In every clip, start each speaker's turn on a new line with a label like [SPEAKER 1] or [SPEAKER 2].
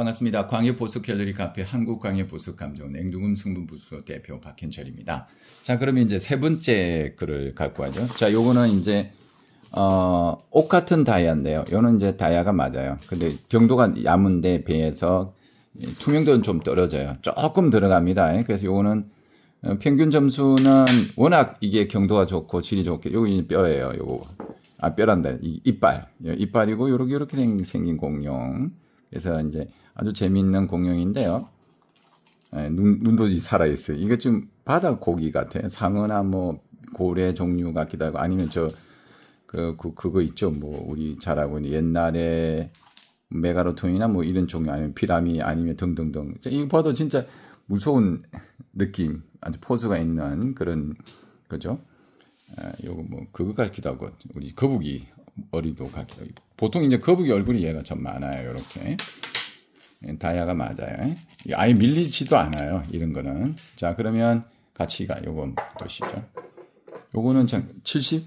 [SPEAKER 1] 반갑습니다. 광해보수 갤러리 카페 한국광해보수감정 냉동음 승분부수 대표 박현철입니다. 자, 그러면 이제 세 번째 글을 갖고 하죠. 자, 요거는 이제 어, 옷 같은 다이아인데요. 요는 이제 다이아가 맞아요. 근데 경도가 얇은데 비해서 투명도는 좀 떨어져요. 조금 들어갑니다. 그래서 요거는 어, 평균 점수는 워낙 이게 경도가 좋고 질이 좋게 요기 뼈예요. 요거 아 뼈란다. 이 이빨 예, 이빨이고 요렇게 요렇게 생긴 공룡. 그래서 이제 아주 재미있는 공룡인데요. 예, 눈, 눈도 살아있어요. 이게 좀 바다 고기 같아요. 상어나 뭐 고래 종류 같기도 하고 아니면 저 그, 그, 그거 있죠. 뭐, 우리 잘 알고 있는 옛날에 메가로톤이나 뭐 이런 종류 아니면 피라미 아니면 등등등. 이거 봐도 진짜 무서운 느낌, 아주 포즈가 있는 그런, 그죠? 아, 요거 뭐, 그거 같기도 하고, 우리 거북이 머리도 같기도 하고. 보통 이제 거북이 얼굴이 얘가 좀 많아요. 요렇게. 예, 다이아가 맞아요. 아예 밀리지도 않아요. 이런 거는. 자, 그러면 가치가 요거 보시죠. 요거는 참 70?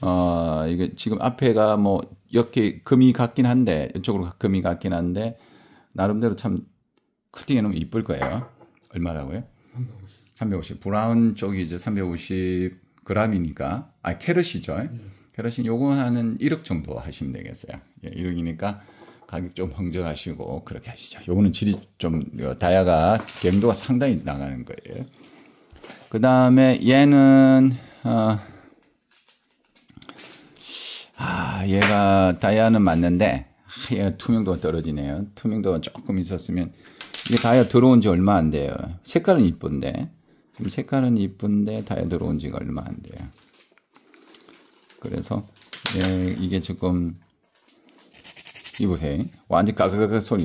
[SPEAKER 1] 어, 이게 지금 앞에가 뭐 이렇게 금이 같긴 한데 이쪽으로 금이 같긴 한데 나름대로 참 크팅해 놓으면 이쁠 거예요. 얼마라고요? 350. 350. 브라운 쪽이 이제 350 그램이니까 아 캐럿이죠. 예. 캐럿이 요거 하는 1억 정도 하시면 되겠어요. 예, 1억이니까 가격 좀 흥정하시고 그렇게 하시죠. 요거는 질이 좀 다야가 갱도가 상당히 나가는 거예요. 그 다음에 얘는 어, 아, 얘가 다이아는 맞는데 아, 얘가 투명도가 떨어지네요. 투명도가 조금 있었으면 이게 다이아 들어온 지 얼마 안 돼요. 색깔은 이쁜데 지금 색깔은 이쁜데 다이아 들어온 지가 얼마 안 돼요. 그래서 예, 이게 지금 이 보세요. 완전 까까까 소리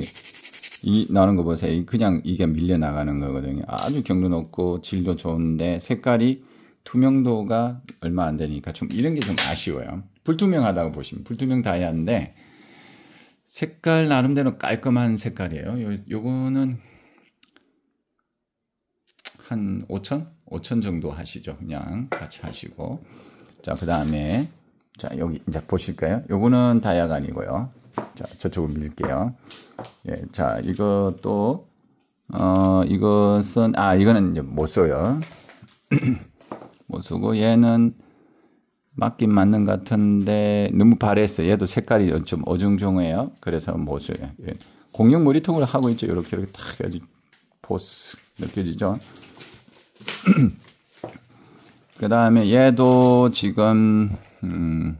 [SPEAKER 1] 이 나는 거 보세요. 그냥 이게 밀려 나가는 거거든요. 아주 경도 높고 질도 좋은데 색깔이 투명도가 얼마 안 되니까 좀 이런 게 좀 아쉬워요. 불투명하다고 보시면 불투명 다이아인데 색깔 나름대로 깔끔한 색깔이에요. 요, 요거는 한 5천? 5천 정도 하시죠. 그냥 같이 하시고. 자, 그 다음에, 자, 여기 이제 보실까요? 요거는 다이아가 아니고요. 자, 저쪽으로 밀게요. 예, 자, 이것도, 어, 이것은, 아, 이거는 이제 못 써요. 못 쓰고 얘는 맞긴 맞는 것 같은데 너무 바랬어. 얘도 색깔이 좀 어중중해요. 그래서 못 써요. 예. 공룡 머리통을 하고 있죠. 이렇게 이렇게 딱 아주 포스 느껴지죠. 그 다음에 얘도 지금 음,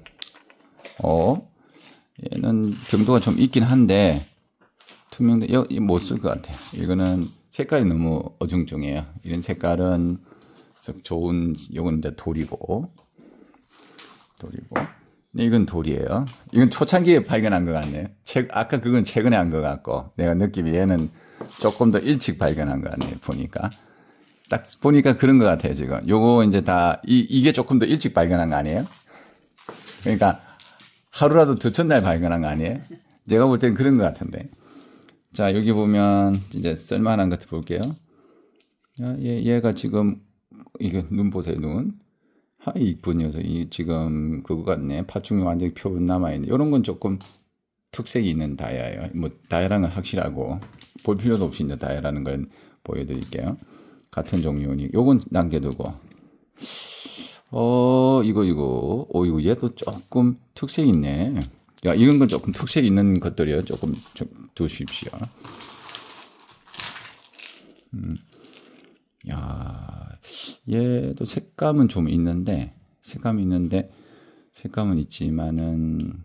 [SPEAKER 1] 어 얘는 경도가 좀 있긴 한데 투명도 못 쓸 것 같아요. 이거는 색깔이 너무 어중중해요. 이런 색깔은 좋은 이건 이제 돌이고 돌이고 네, 이건 돌이에요. 이건 초창기에 발견한 것 같네요. 책 아까 그건 최근에 한 것 같고 내가 느낌이 얘는 조금 더 일찍 발견한 것 같네요. 보니까 딱 보니까 그런 것 같아요. 지금 요거 이제 다 이, 이게 조금 더 일찍 발견한 거 아니에요? 그러니까 하루라도 더 전날 발견한 거 아니에요? 제가 볼 때는 그런 것 같은데. 자 여기 보면 이제 쓸만한 것들 볼게요. 얘, 얘가 지금 이게 눈 보세요, 눈. 하, 이쁜 녀석. 이 지금 그거 같네. 파충이 완전히 표본 남아있네. 이런 건 조금 특색이 있는 다이아예요. 뭐, 다이아라는 건 확실하고, 볼 필요도 없이 이제 다이아라는 걸 보여드릴게요. 같은 종류니. 요건 남겨두고. 어, 이거, 이거. 오, 이거 얘도 조금 특색 있네. 야, 이런 건 조금 특색 있는 것들이요. 조금 좀 두십시오. 음. 야, 얘도 색감은 좀 있는데, 색감이 있는데, 색감은 있지만은,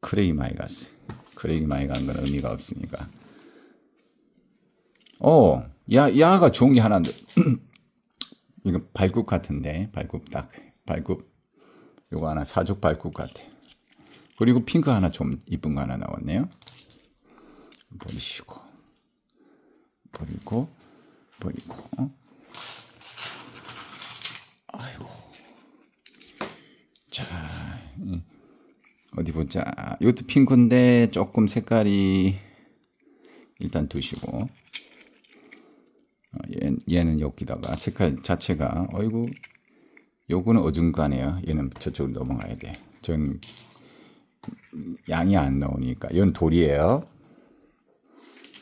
[SPEAKER 1] 크레이 많이 갔어. 크레이 많이 간 건 의미가 없으니까. 어, 야, 야가 좋은 게 하나, 이거 발굽 같은데, 발굽 딱, 발굽, 요거 하나 사족 발굽 같아. 그리고 핑크 하나 좀 이쁜 거 하나 나왔네요. 보시고. 버리고 버리고 아이고 자 어디 보자 이것도 핑크인데 조금 색깔이 일단 두시고 어, 얘, 는 여기다가 색깔 자체가 어이구 요거는 어중간해요 얘는 저쪽으로 넘어가야 돼 전 양이 안 나오니까 이건 돌이에요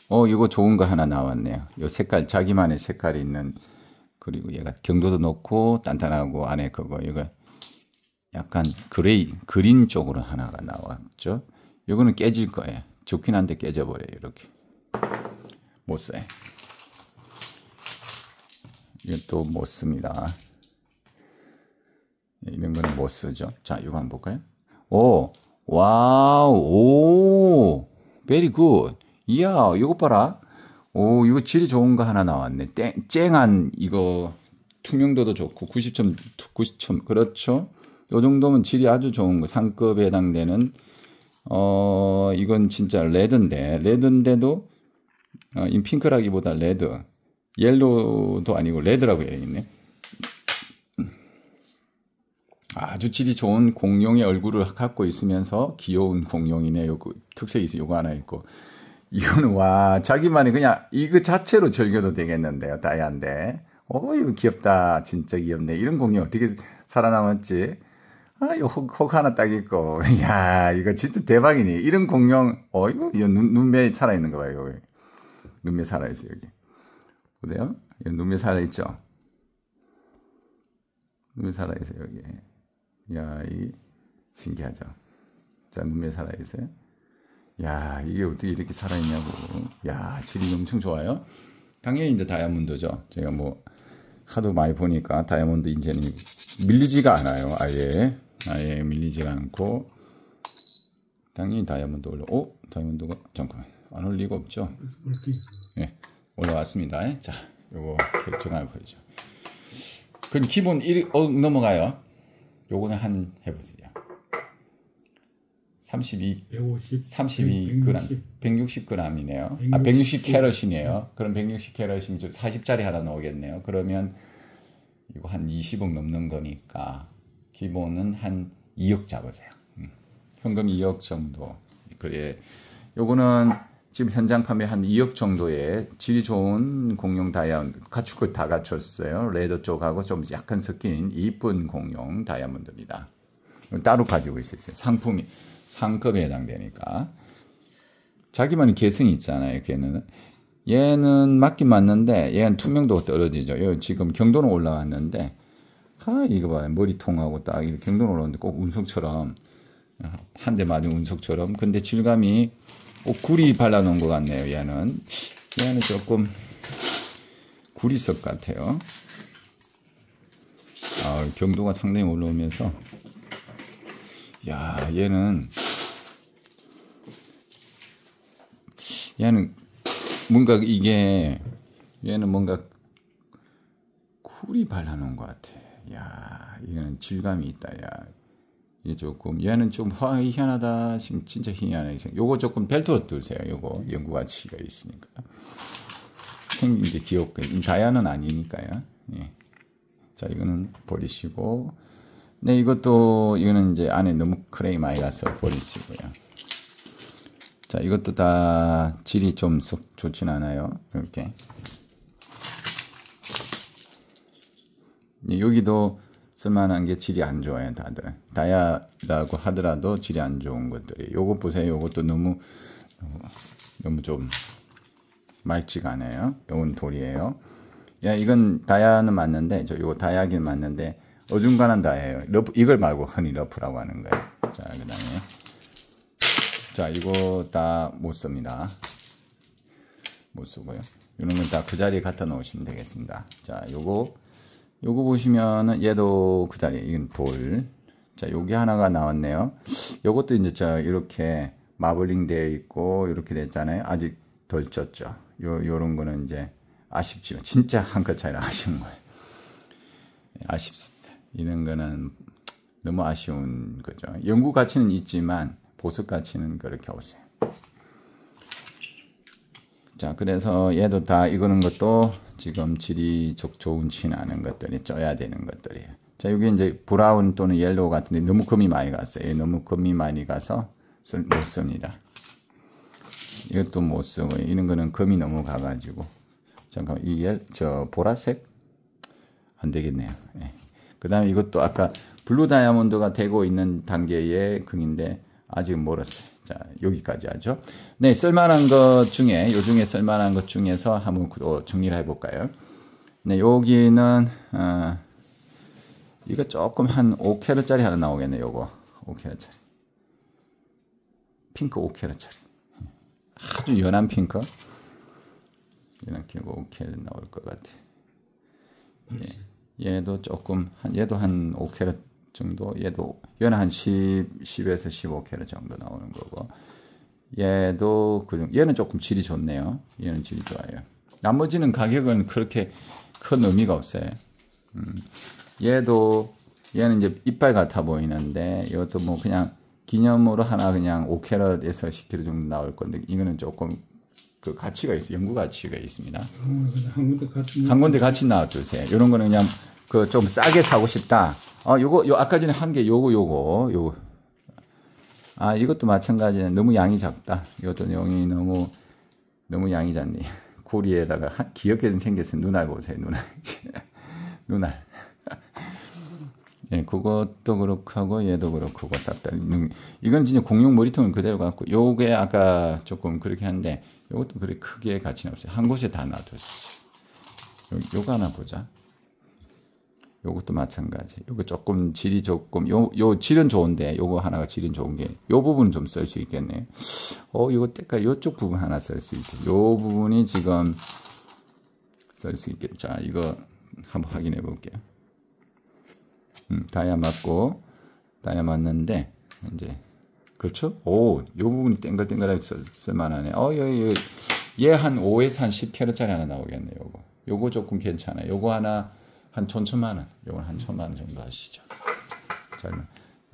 [SPEAKER 1] 어, 이거 좋은 거 하나 나왔네요. 요 색깔, 자기만의 색깔이 있는, 그리고 얘가 경도도 높고, 단단하고, 안에 그거, 이거 약간 그레이, 그린 쪽으로 하나가 나왔죠. 요거는 깨질 거예요. 좋긴 한데 깨져버려요, 이렇게. 못 써요. 이건 또 못 씁니다. 이런 거는 못 쓰죠. 자, 이거 한번 볼까요? 오, wow, 오, very good. 이야, 이거 봐라. 오, 이거 질이 좋은 거 하나 나왔네. 땡, 쨍한 이거 투명도도 좋고 90점, 90점. 그렇죠? 요 정도면 질이 아주 좋은 거. 상급에 해당되는 어, 이건 진짜 red인데 red인데도 어, 이 핑크라기보다 red. 옐로도 아니고 레드라고 되어 있네. 아주 질이 좋은 공룡의 얼굴을 갖고 있으면서 귀여운 공룡이네요. 그 특색이 있어 요거 하나 있고. 이거는 와 자기만이 그냥 이거 자체로 즐겨도 되겠는데요. 다이아인데. 어 이거 귀엽다. 진짜 귀엽네. 이런 공룡 어떻게 살아남았지? 아, 이거 혹, 혹 하나 딱 있고. 야 이거 진짜 대박이네. 이런 공룡. 어 이거, 이거 눈, 눈매 살아있는 거 봐요. 여기. 눈매 살아있어요. 여기. 보세요. 눈매 살아있죠? 눈매 살아있어요. 여기. 야, 이 신기하죠. 자, 눈매 살아있어요. 야, 이게 어떻게 이렇게 살아있냐고. 야, 질이 엄청 좋아요. 당연히 이제 다이아몬드죠. 제가 뭐 하도 많이 보니까 다이아몬드 이제는 밀리지가 않아요. 아예 아예 밀리지가 않고 당연히 다이아몬드 올라. 오, 다이아몬드가 잠깐만 안올 리가 없죠. 예, 올라왔습니다. 자, 요거 결정을 보이죠. 그럼 기본 1 어, 넘어가요. 요거는 한 해보세요. 32,
[SPEAKER 2] 150,
[SPEAKER 1] 32g, 160g이네요. 아, 160 캐럿이네요. 그럼 160 캐럿이면 40짜리 하나 나오겠네요. 그러면 이거 한 20억 넘는 거니까 기본은 한 2억 잡으세요. 음. 현금 2억 정도. 그래. 요거는 지금 현장 판매 한 2억 정도의 질이 좋은 공룡 다이아몬드 갖출 다 갖췄어요. 레더 쪽하고 좀 약간 섞인 이쁜 공룡 다이아몬드입니다. 따로 가지고 있었어요. 상품이 상급에 해당되니까 자기만의 개성이 있잖아요. 걔는 얘는 맞긴 맞는데 얘는 투명도가 떨어지죠. 여기 지금 경도는 올라왔는데 아 이거 봐요 머리통하고 딱 이렇게 경도는 올라왔는데 꼭 운석처럼 한 대 맞은 운석처럼 근데 질감이 꼭 굴이 발라놓은 것 같네요. 얘는 얘는 조금 구리석 같아요. 아, 경도가 상당히 올라오면서 야 얘는 얘는 뭔가 이게 얘는 뭔가 쿨이 발라놓은 것 같아. 야 이거는 질감이 있다. 야 이게 조금 얘는 좀 화, 희한하다. 진짜 희한해. 요거 조금 벨트로 두세요. 요거 연구 가치가 있으니까. 생긴 게 귀엽고 다이아는 아니니까요. 예. 자 이거는 버리시고 네 이것도 이거는 이제 안에 너무 크레이 많이 가서 버리시고요. 자 이것도 다 질이 좀 썩 좋진 않아요. 이렇게 네, 여기도 쓸만한 게 질이 안 좋아요, 다들. 다이아라고 하더라도 질이 안 좋은 것들이. 요거 보세요. 요것도 너무, 너무 좀 맑지가 않아요. 요건 돌이에요. 야, 이건 다이아는 맞는데, 저 요거 다이아긴 맞는데, 어중간한 다이아예요. rough, 이걸 말고 흔히 rough라고 하는 거예요. 자, 그 다음에. 자, 이거 다 못 씁니다. 못 쓰고요. 이런 건 다 그 자리에 갖다 놓으시면 되겠습니다. 자, 요거 요거 보시면은 얘도 그 자리 이건 돌. 자, 여기 하나가 나왔네요. 요것도 이제 저 이렇게 마블링 되어 있고 이렇게 됐잖아요. 아직 덜 쪘죠. 요 요런 거는 이제 아쉽지만 진짜 한 끗 차이라 아쉬운 거예요. 아쉽습니다. 이런 거는 너무 아쉬운 거죠. 연구 가치는 있지만 보수 가치는 그렇게 없어요. 자, 그래서 얘도 다 이거는 것도 지금 질이 좋은치 않은 것들이 쪄야 되는 것들이에요. 자, 여기 이제 브라운 또는 옐로우 같은데 너무 금이 많이 갔어요. 너무 금이 많이 가서 쓸, 못 씁니다. 이것도 못 쓰고 이런 거는 금이 너무 가가지고 잠깐만 이저 보라색 안 되겠네요. 예. 그다음에 이것도 아까 blue 다이아몬드가 되고 있는 단계의 금인데 아직 멀었어요. 자, 여기까지 하죠. 네, 쓸만한 것 중에, 요 중에 쓸만한 것 중에서 한번 또 정리를 해볼까요? 네, 여기는, 어, 이거 조금 한 5캐럿짜리 하나 나오겠네, 요거. 5캐럿짜리. 핑크 5캐럿짜리. 아주 연한 핑크. 연한 핑크 5캐럿 나올 것 같아. 예, 얘도 조금, 한, 얘도 한 5캐럿 정도, 얘도, 얘는 한 10, 10에서 15캐럿 정도 나오는 거고. 얘도, 그. 얘는 조금 질이 좋네요. 얘는 질이 좋아요. 나머지는 가격은 그렇게 큰 의미가 없어요. 음. 얘도 얘는 이제 이빨 같아 보이는데 이것도 뭐 그냥 기념으로 하나 그냥 5캐럿에서 10캐럿 정도 나올 건데 이거는 조금 그 가치가 있어 요 연구 가치가 있습니다.
[SPEAKER 2] 어, 한 군데 같이
[SPEAKER 1] 놔주세요. 이런 거는 그냥 그 좀 싸게 사고 싶다. 어 요거 요 아까 전에 한개 요거 요거 요거 아 이것도 마찬가지네. 너무 양이 작다. 이것도 양이 너무 너무 양이 작네. 고리에다가 한, 귀엽게 생겼어요. 눈알 보세요. 눈알 눈알. 예, 그것도 그렇고 얘도 그렇고 그거 싹 다. 이건 진짜 공룡 머리통을 그대로 갖고 요게 아까 조금 그렇게 한데 요것도 그렇게 크게 가치는 없어요. 한 곳에 다 놔뒀어요. 요, 요거 하나 보자. 요것도 마찬가지. 요거 조금 질이 조금 요 요 질은 좋은데 요거 하나가 질은 좋은 게 요 부분 좀 쓸 수 있겠네요. 어 이거 때까 요쪽 부분 하나 쓸 수 있게. 요 부분이 지금 쓸 수 있겠죠. 자 이거 한번 확인해 볼게요. 음, 다이아 맞고 다이아 맞는데 이제 그렇죠? 오, 요 부분이 땡글땡글하게 쓸, 쓸만하네. 어, 여기 얘한 5에서 한 10캐럿짜리 하나 나오겠네. 요거. 요거 조금 괜찮아요. 요거 하나 한 천천만 원. 요건 한 천만 원 정도 하시죠. 자,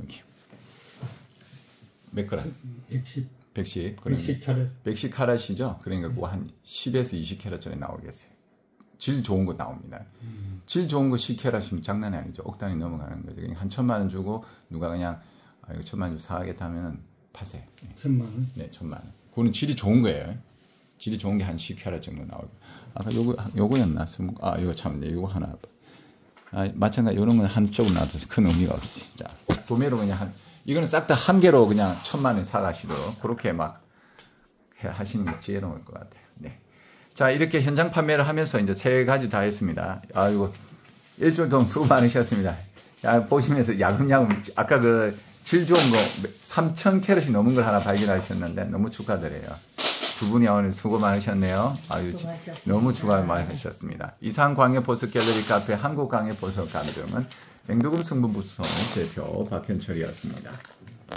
[SPEAKER 1] 여기 몇 그램?
[SPEAKER 2] 110,
[SPEAKER 1] 110. 그러면
[SPEAKER 2] 110캐럿
[SPEAKER 1] 110 카rat이죠. 그러니까 그거 한 10에서 20캐럿짜리 나오겠어요. 질 좋은 거 나옵니다. 질 좋은 거 10캐럿이면 장난이 아니죠. 억 단위 넘어가는 거죠. 그냥 한 천만 원 주고 누가 그냥 아 이거 천만 원 주고 사겠다 하면은 파세요. 네.
[SPEAKER 2] 천만 원.
[SPEAKER 1] 네, 천만 원. 그거는 질이 좋은 거예요. 질이 좋은 게 한 10캐럿 정도 나오고. 아까 요거 요거였나? 아 이거 참 네, 요거 하나. 아 마찬가지 이런 건 한쪽은 놔둬서 큰 의미가 없어요. 자 도매로 그냥 한 이거는 싹 다 한 개로 그냥 천만 원 사가시도록 그렇게 막 해- 하시는 게 지혜로울 것 같아요. 네. 자 이렇게 현장 판매를 하면서 이제 세 가지 다 했습니다. 아이고 일주일 동안 수고 많으셨습니다. 야 보시면서 야금야금 아까 그 질 좋은 거 3천 캐럿이 넘은 걸 하나 발견하셨는데 너무 축하드려요. 두 분이 오늘 수고 많으셨네요. 아유,
[SPEAKER 3] 수고하셨습니다.
[SPEAKER 1] 너무 수고 많으셨습니다. 이상 광해 보석 갤러리 카페 한국 광해 보석 감정은 맹도금 부서 대표 박현철이었습니다.